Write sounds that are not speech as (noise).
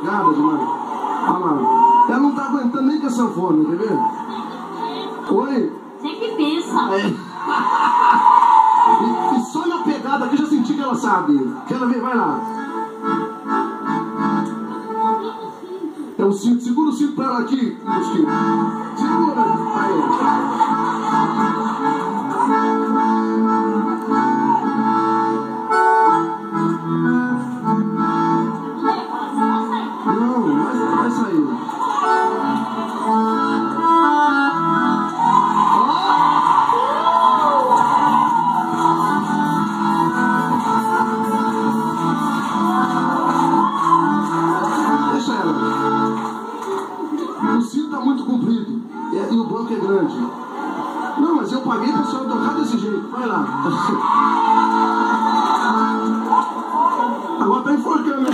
Demais. Olha lá. Ela não tá aguentando nem com a sanfona, quer ver? Oi? Sempre pensa. É. E, e só na pegada que eu já senti que ela sabe. Quer ver? Vai lá. É o cinto. Segura o cinto pra ela aqui, Mosquito. grande. Não, mas eu paguei para ser senhora tocar desse jeito. Vai lá. (laughs) Agora tá enforcando.